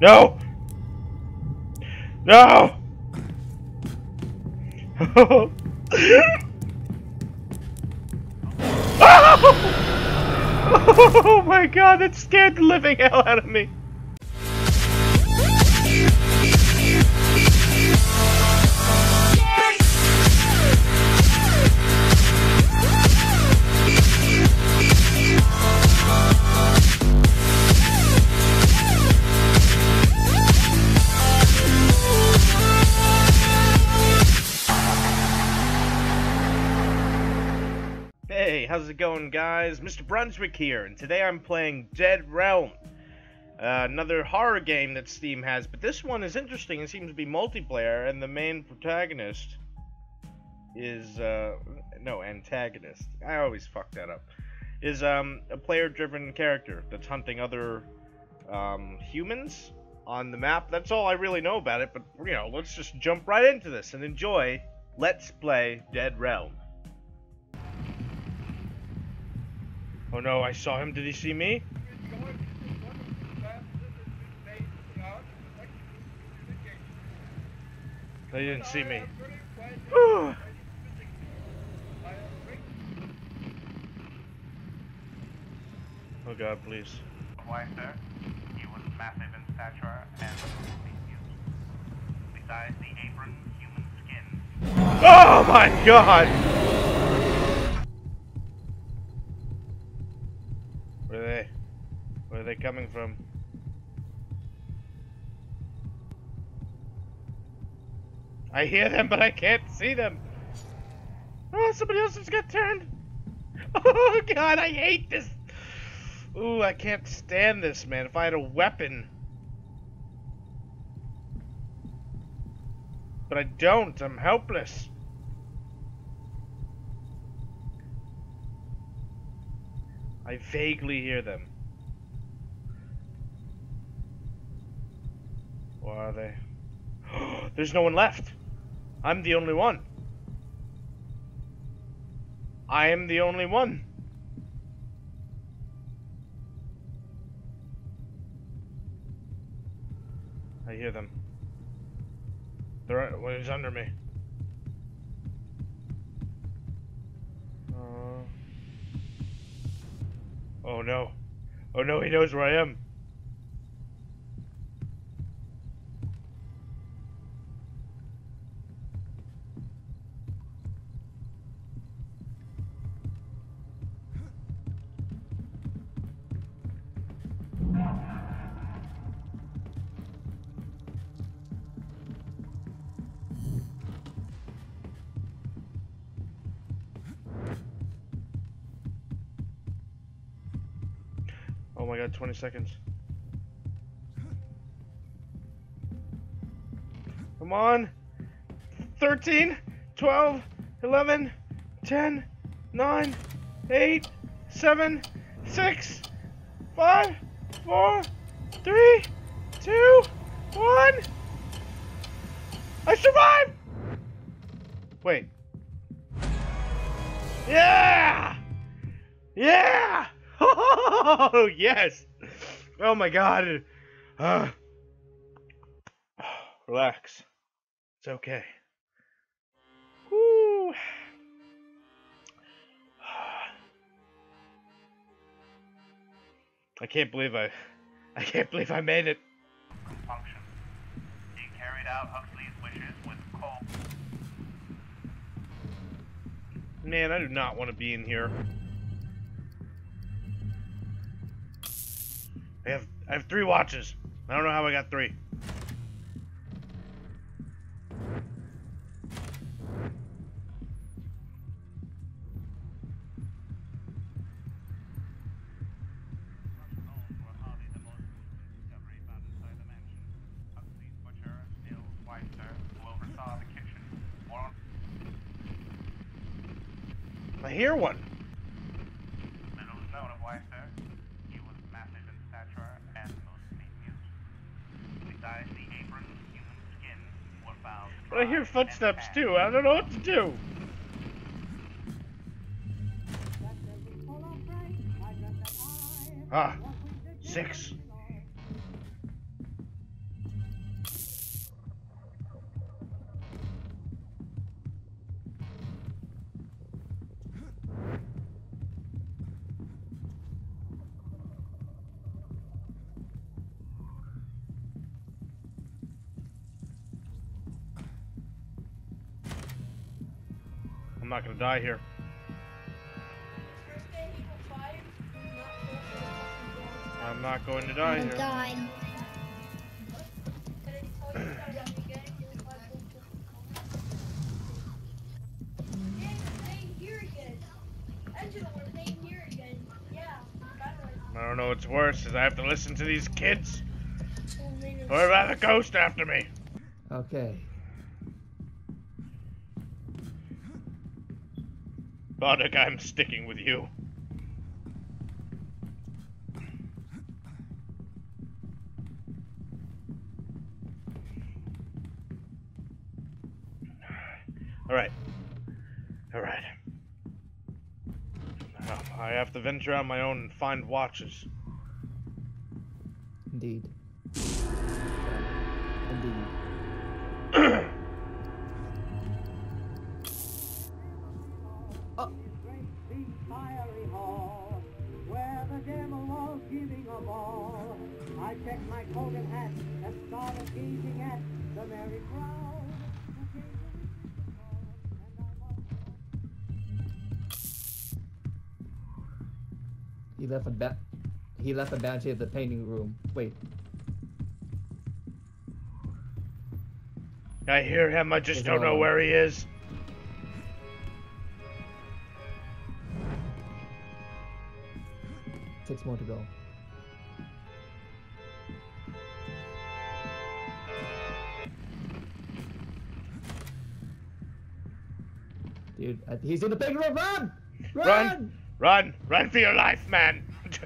No! No! oh! oh my god, that scared the living hell out of me! Hey, how's it going, guys? Mr. Brunswick here, and today I'm playing Dead Realm. Uh, another horror game that Steam has, but this one is interesting. It seems to be multiplayer, and the main protagonist is, uh, no, antagonist. I always fuck that up. Is, um, a player-driven character that's hunting other, um, humans on the map. That's all I really know about it, but, you know, let's just jump right into this and enjoy Let's Play Dead Realm. Oh no, I saw him. Did he see me? They didn't see me. oh god, please. Why, sir? He was massive in stature and Besides the apron, human skin. Oh my god! Where are they? Where are they coming from? Um, I hear them, but I can't see them. Oh, somebody else just got turned. Oh god, I hate this. Ooh, I can't stand this, man. If I had a weapon. But I don't. I'm helpless. I vaguely hear them. Where are they? There's no one left. I'm the only one. I am the only one. I hear them. They're well, he's under me. Uh, oh no. Oh no, he knows where I am. My god, 20 seconds. Come on! 13, 12, 11, 10, 9, 8, 7, 6, 5, 4, 3, 2, 1! I survived! Wait. Yeah! Yeah! Oh, yes! Oh my god. Uh, relax. It's okay. Woo. I can't believe I I can't believe I made it. Function. He carried out Huxley's wishes with cold. Man, I do not want to be in here. I have I have three watches. I don't know how I got three. I hear hardly footsteps too. I don't know what to do. Ah, six. The here. I'm not going to die here. die. I tell you guys the game? Halo 5 will Yeah, playing here again. Angela, we're playing here again. Yeah, better. I don't know what's worse is I have to listen to these kids Two minutes. or about a ghost after me. Okay. Boddick, I'm sticking with you. Alright. Alright. I have to venture on my own and find watches. Indeed. Indeed. Checked my and hat and started gazing at the merry crowd. who gave the whistle call, and I must He left a ba- he left a bounty at the painting room. Wait, I hear him, I just Is don't know all- where he is. six more to go. Dude, uh, he's in the painting room. Run! Run! Run! Run! Run for your life, man!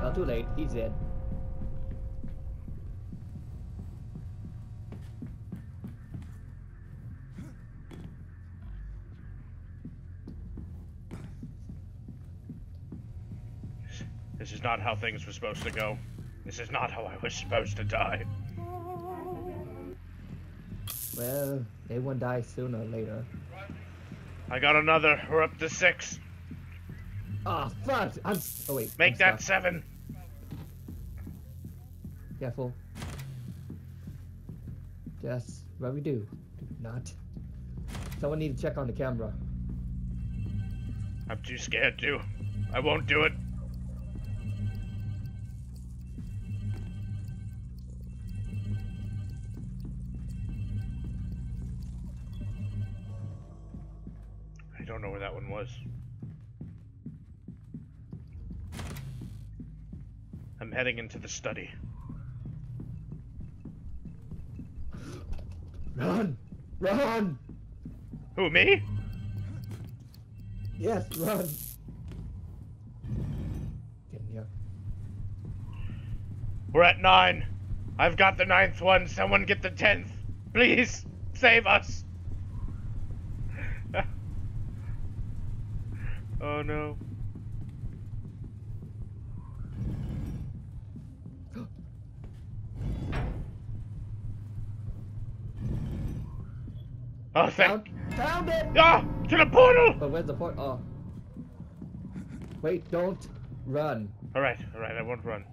Well, too late. He's dead. This is not how things were supposed to go. This is not how I was supposed to die. Well, everyone die sooner or later. I got another. We're up to six. Ah, fuck! I'm. Oh wait. Make I'm that stuck. seven. Careful. Just what we do. Do not. Someone need to check on the camera. I'm too scared to. I won't do it. Don't know where that one was. I'm heading into the study. Run! Run! Who, me? Yes, run! We're at nine. I've got the ninth one. Someone get the tenth. Please, save us. Oh no. Oh, thank. found it! Ah, to the portal. But where's the port? Oh. Wait, don't run. All right, all right. I won't run.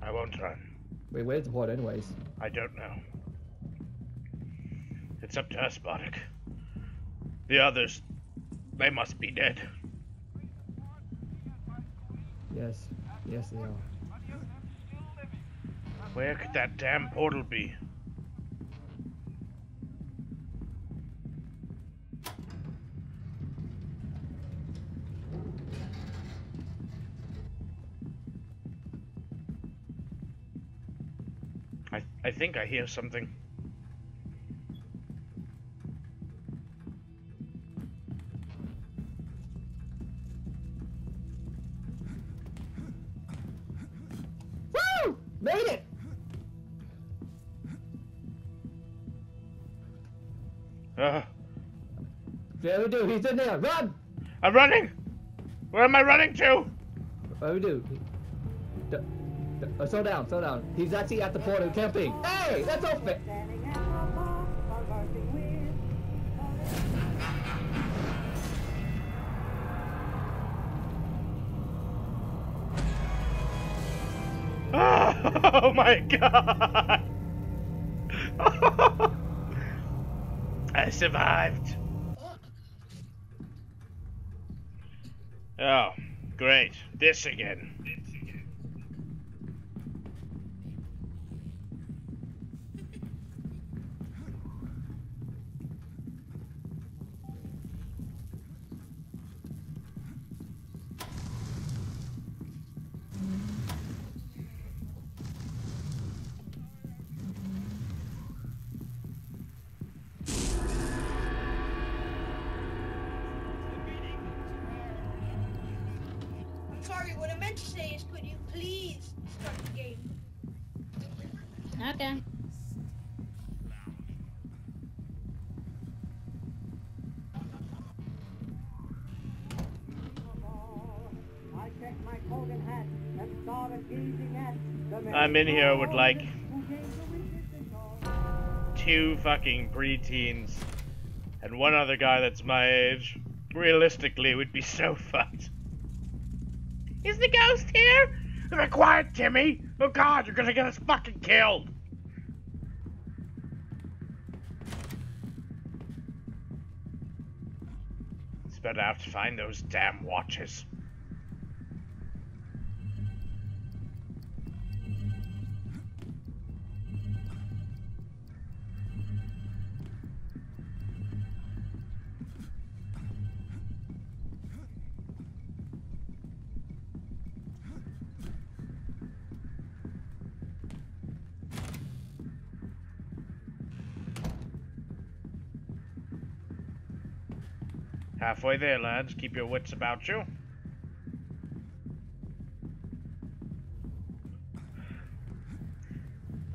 I won't run. Wait, where's the port anyways? I don't know. It's up to us, Boddick. The others, they must be dead. Yes. Yes, they are. Where could that damn portal be? I I think I hear something. He's in there. Run! I'm running. Where am I running to? What do we do? D- d- uh, slow down, slow down. He's actually at the portal camping. Hey, that's open. standing at the bar, conversing with Oh my god! I survived. Oh, great. This again. I'm in here with, like, who gave the resistance all. Two fucking preteens and one other guy that's my age. Realistically, would be so fucked. Is the ghost here? Be quiet, Timmy! Oh god, you're gonna get us fucking killed! It's better I have to find those damn watches. Halfway there, lads. Keep your wits about you.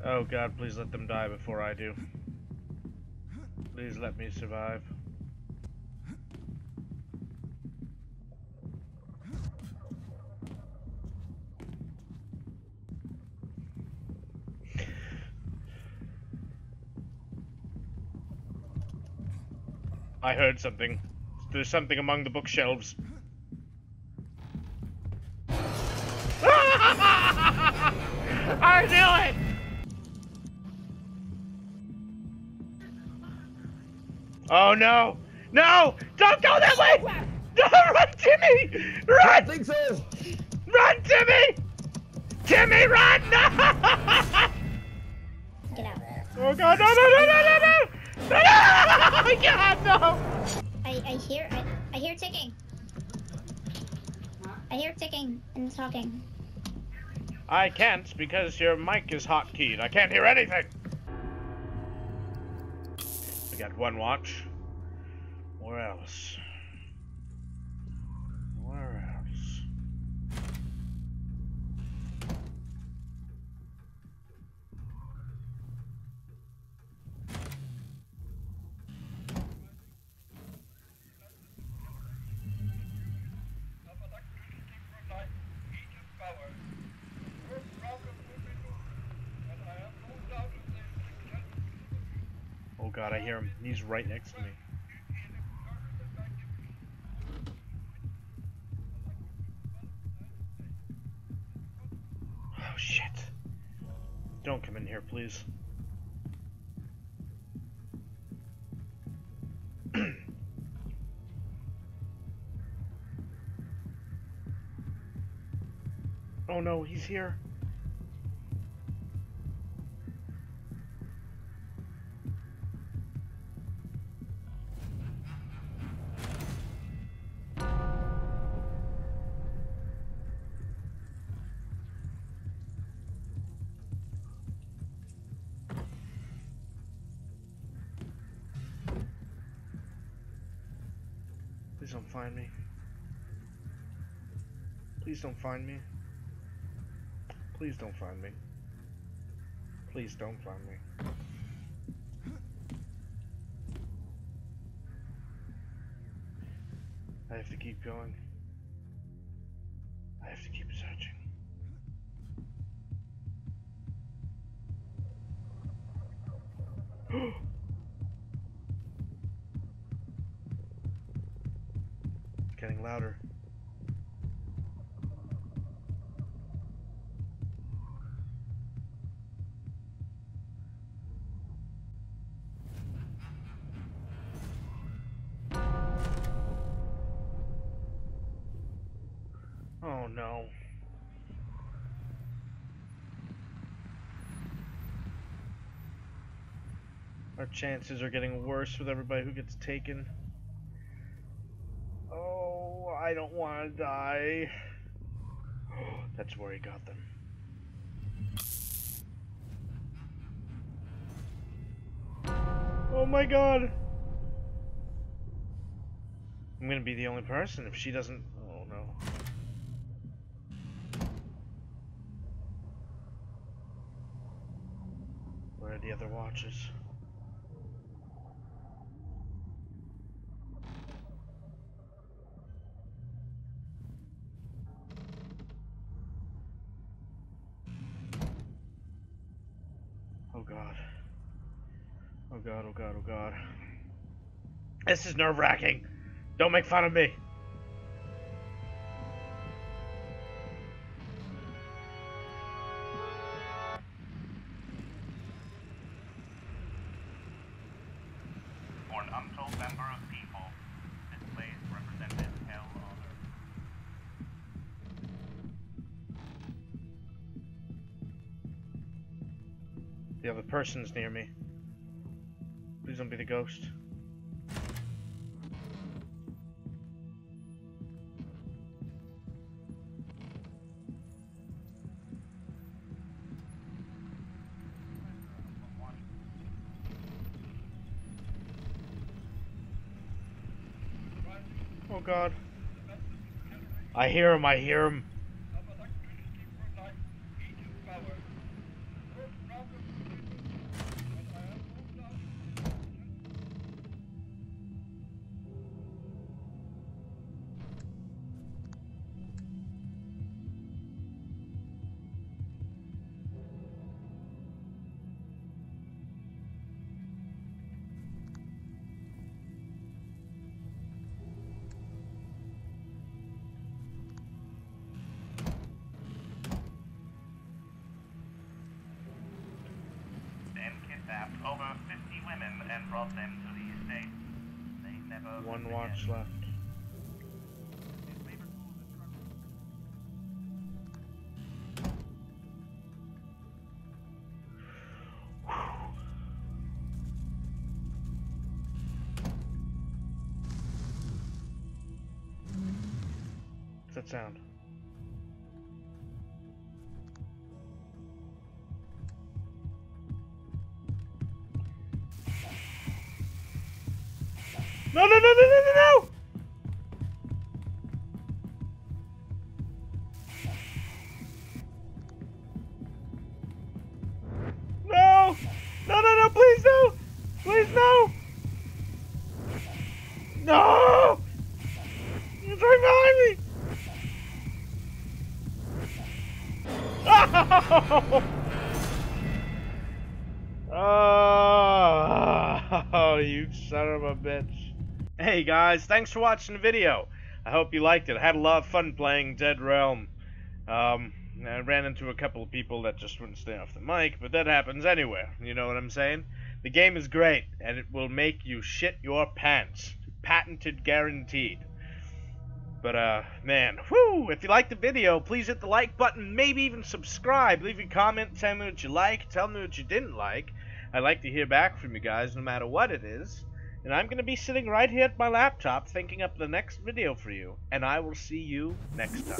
Oh god, please let them die before I do. Please let me survive. I heard something. There's something among the bookshelves. I knew it! Oh no! No! Don't go that way! No, run, Timmy! I Run! think so. Run, Timmy! Timmy, run! No! Get out. Oh god, no, no, no, no, no, no! No, no! God, no! I, hear I, I hear ticking. I hear ticking and talking. I can't because your mic is hotkeyed. I can't hear anything. We got one watch. Where else? God, I hear him. He's right next to me. Oh shit. Don't come in here, please. oh no, he's here. Find me. Please don't find me. Please don't find me. Please don't find me. I have to keep going. I have to keep searching. Our chances are getting worse with everybody who gets taken. Oh, I don't want to die. That's where he got them. Oh my god! I'm gonna be the only person if she doesn't. Oh no. Where are the other watches? Oh god. Oh god, oh god, oh god. This is nerve wracking. Don't make fun of me. For an untold number of people, this place represented hell on earth. The other person's near me. Don't be the ghost. Oh god. I hear him, I hear him. Brought them to the estate. They never One watch left. What's that sound? No, no, no, no, no, no, no! No! No, no, no, please no! Please no! No! It's right behind me! Oh! oh, you son of a bitch. Hey guys, thanks for watching the video. I hope you liked it. I had a lot of fun playing Dead Realm. Um, I ran into a couple of people that just wouldn't stay off the mic, but that happens anywhere. You know what I'm saying? The game is great, and it will make you shit your pants. Patented guaranteed. But, uh, man, whoo! If you liked the video, please hit the like button, maybe even subscribe. Leave a comment, tell me what you like, tell me what you didn't like. I'd like to hear back from you guys, no matter what it is. And I'm going to be sitting right here at my laptop thinking up the next video for you. And I will see you next time.